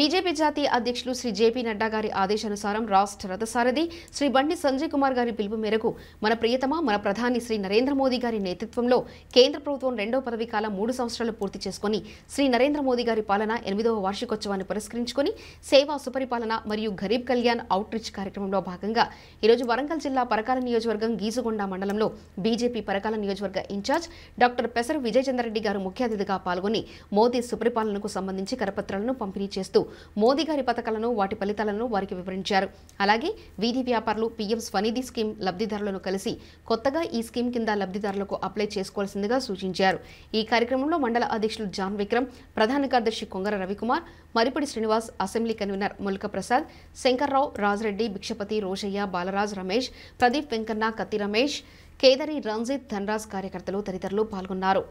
BJP జాతీయ అధ్యక్షులు Shri JP Nadda గారి ఆదేశానుసారం రాష్ట్ర రథసారథి శ్రీ బండి సంజయ్ కుమార్ గారి పిలుపు మేరకు మన ప్రియతమ మన ప్రధాని శ్రీ నరేంద్ర మోదీ గారి నేతృత్వంలో కేంద్ర ప్రభుత్వం రెండో పదవి కాలం మూడు సంవత్సరాలు పూర్తి చేసుకుని శ్రీ నరేంద్ర మోదీ గారి పాలన ఎనిమిదవ వార్షికోత్సవాన్ని పురస్కరించుకుని సేవా సుపరిపాలన మరియు గరీబ్ కళ్యాణ్ అవుట్ రీచ్ కార్యక్రమంలో భాగంగా ఈరోజు వరంగల్ జిల్లా పరకాల నియోజకవర్గం గీసుగొండ మండలంలో బీజేపీ పరకాల నియోజకవర్గ ఇన్ఛార్జ్ డాక్టర్ పెసరు విజయచంద్రరెడ్డి గారు ముఖ్య అతిథిగా పాల్గొని మోదీ సుపరిపాలనకు సంబంధించి కరపత్రాలను పంపిణీ చేస్తూ మోదీ గారి పథకాలను వాటి ఫలితాలను వారికి వివరించారు. అలాగే వీధి వ్యాపారులు పీఎం స్వనిధి స్కీమ్ లబ్ధిదారులను కలిసి కొత్తగా ఈ స్కీమ్ కింద లబ్ధిదారులకు అప్లై చేసుకోవాల్సిందిగా సూచించారు. ఈ కార్యక్రమంలో మండల అధ్యక్షులు జాన్ విక్రమ్ ప్రధాన కార్యదర్శి కొంగర రవికుమార్ మరిపడి శ్రీనివాస్ అసెంబ్లీ కన్వీనర్ ముల్క ప్రసాద్ శంకర్రావు రాజరెడ్డి భిక్షపతి రోషయ్య బాలరాజ్ రమేష్ ప్రదీప్ వెంకన్న కత్తి రమేష్ కేదరి రంజిత్ ధనరాజ్ కార్యకర్తలు తదితరులు పాల్గొన్నారు.